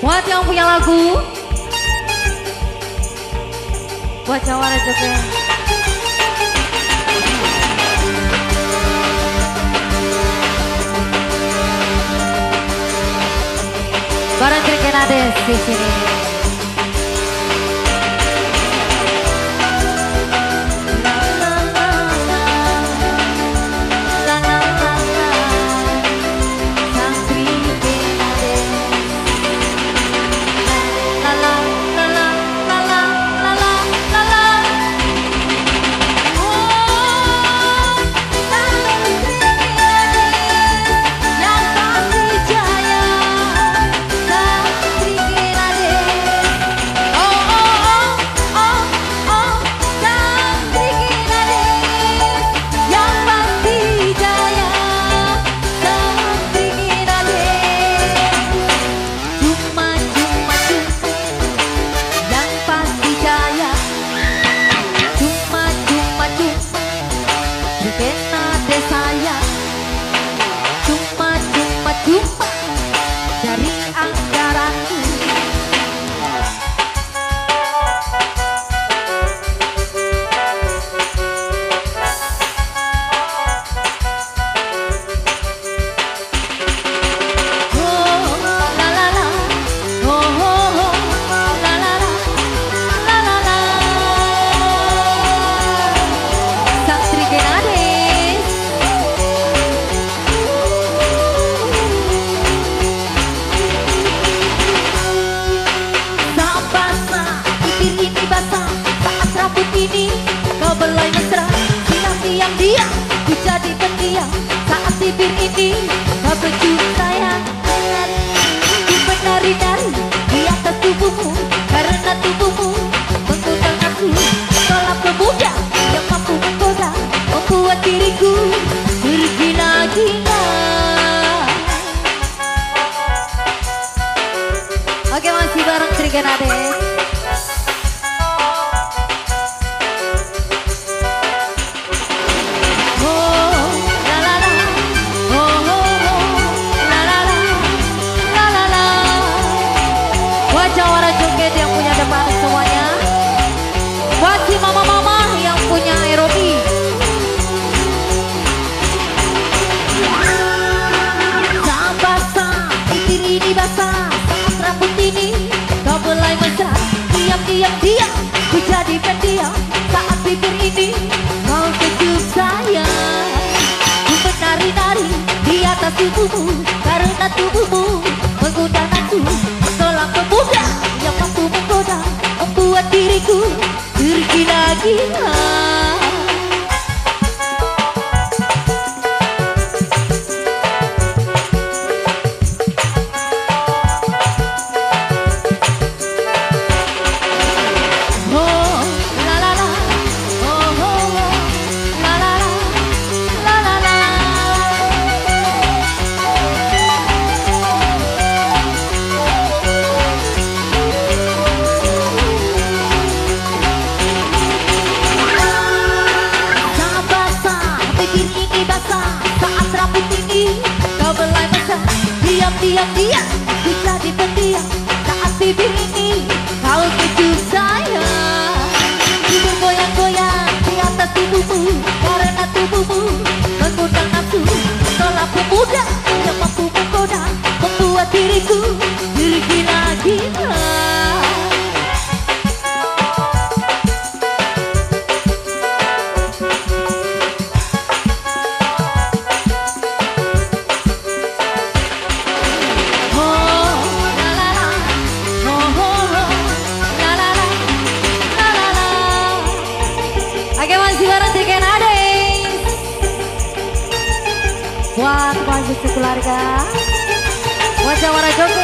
Buat yang punya lagu Buat Jawara juga Barang Trikenades di sini. Bibir ini Kau pencium sayang. Ku menari-nari di atas tubuhmu. Karena tubuhmu mengundang aku. Sekolah pemuda yang mampu menggoda Membuat diriku bergila-gila Oke masih bareng Triganades diam-diam Ku jadi pendiam saat bibir ini. Kau kecup saya Ku menari-nari di atas tubuhmu. Karena tubuhmu mengundang aku Seorang pemuda yang mampu menggoda Membuat diriku tergila-gila diam-diam bisa dipendiam saat bibir wajib keluarga. Wajah warna joget